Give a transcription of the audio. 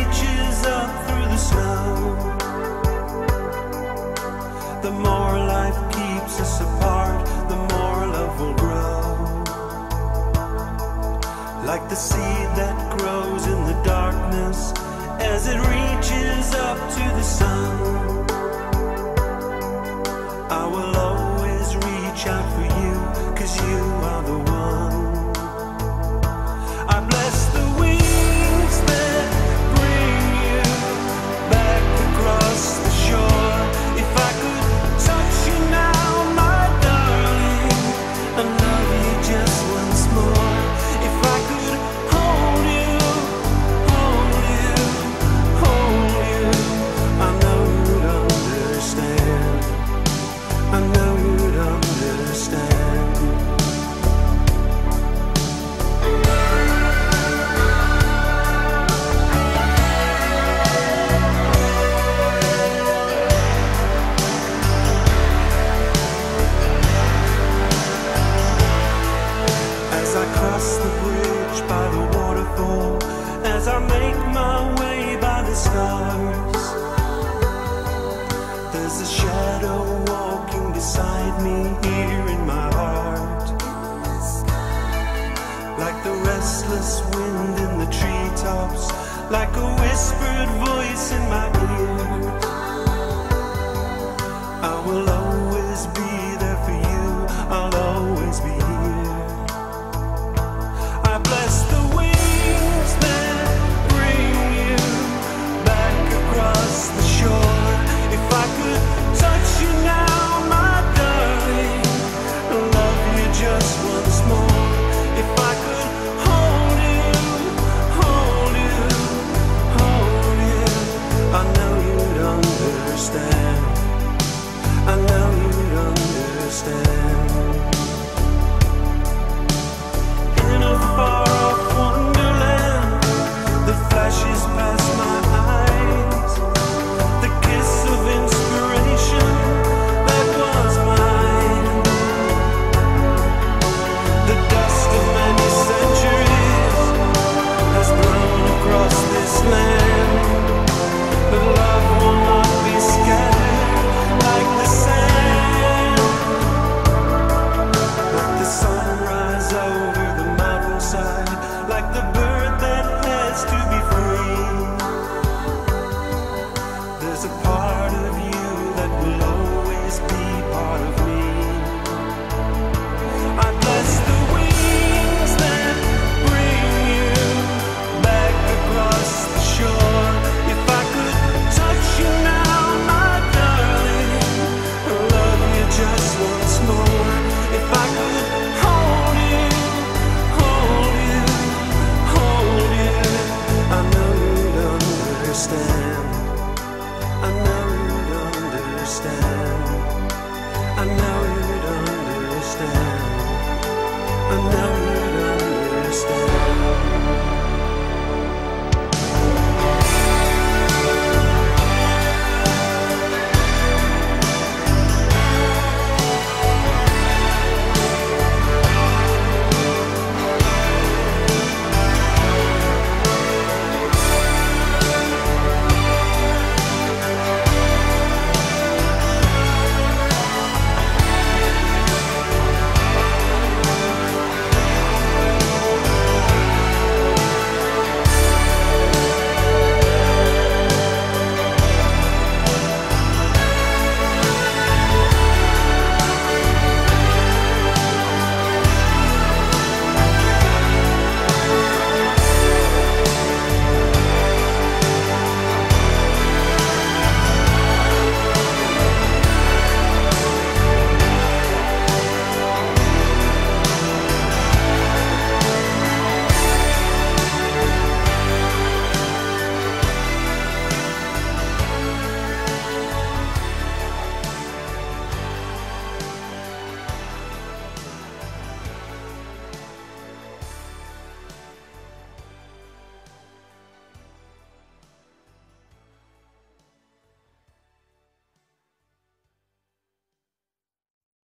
reaches up through the snow. The more life keeps us apart, the more love will grow. Like the seed that grows in the darkness as it reaches up to the sun. I make my way by the stars, there's a shadow walking beside me here in my heart. Like the restless wind in the treetops, like a whispered voice in my understand. I know you'd understand. I know you'd understand. I know.